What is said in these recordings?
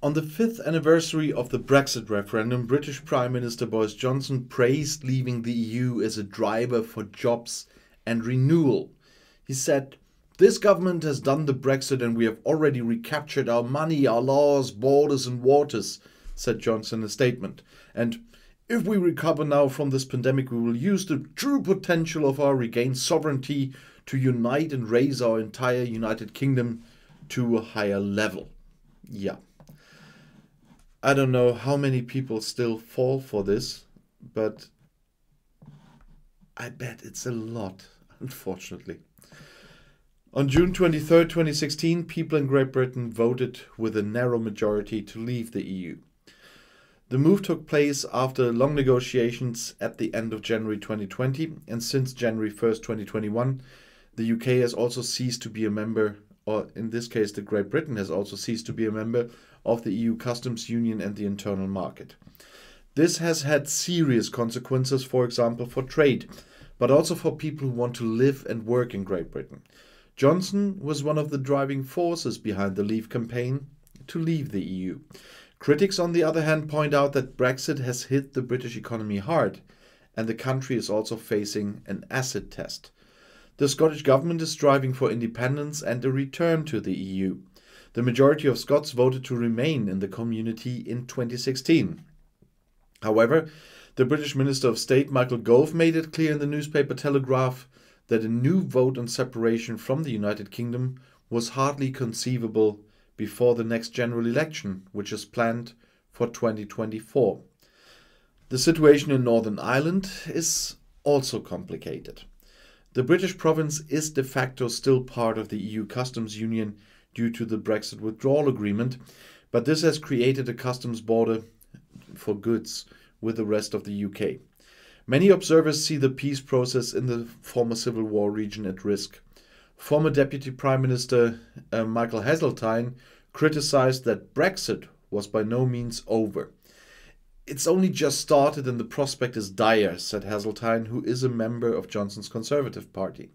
On the fifth anniversary of the Brexit referendum, British Prime Minister Boris Johnson praised leaving the EU as a driver for jobs and renewal. He said, This government has done the Brexit and we have already recaptured our money, our laws, borders, and waters, said Johnson in a statement. And if we recover now from this pandemic, we will use the true potential of our regained sovereignty to unite and raise our entire United Kingdom to a higher level. Yeah. I don't know how many people still fall for this, but I bet it's a lot, unfortunately. On June 23, 2016, people in Great Britain voted with a narrow majority to leave the EU. The move took place after long negotiations at the end of January 2020, and since January 1st, 2021, the UK has also ceased to be a member, or in this case, the Great Britain has also ceased to be a member of the EU customs union and the internal market. This has had serious consequences, for example, for trade, but also for people who want to live and work in Great Britain. Johnson was one of the driving forces behind the Leave campaign to leave the EU. Critics, on the other hand, point out that Brexit has hit the British economy hard, and the country is also facing an acid test. The Scottish Government is striving for independence and a return to the EU. The majority of Scots voted to remain in the community in 2016. However, the British Minister of State Michael Gove made it clear in the newspaper Telegraph that a new vote on separation from the United Kingdom was hardly conceivable before the next general election, which is planned for 2024. The situation in Northern Ireland is also complicated. The British province is de facto still part of the EU customs union due to the Brexit withdrawal agreement, but this has created a customs border for goods with the rest of the UK. Many observers see the peace process in the former civil war region at risk. Former Deputy Prime Minister uh, Michael Heseltine criticized that Brexit was by no means over. It's only just started and the prospect is dire, said Heseltine, who is a member of Johnson's Conservative Party.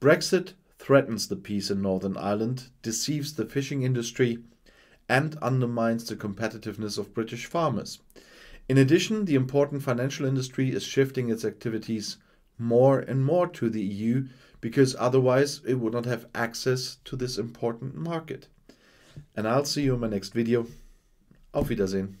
Brexit threatens the peace in Northern Ireland, deceives the fishing industry, and undermines the competitiveness of British farmers. In addition, the important financial industry is shifting its activities more and more to the EU because otherwise it would not have access to this important market. And I'll see you in my next video. Auf Wiedersehen.